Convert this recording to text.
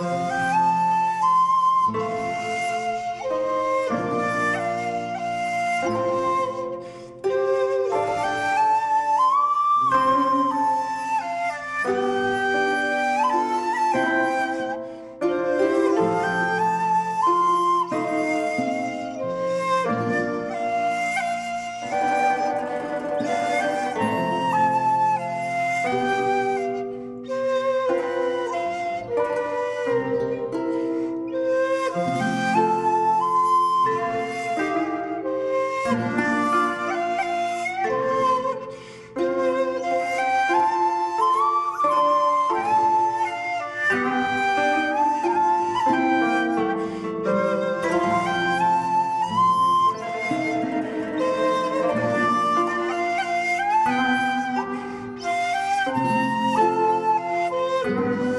Bye. Lord.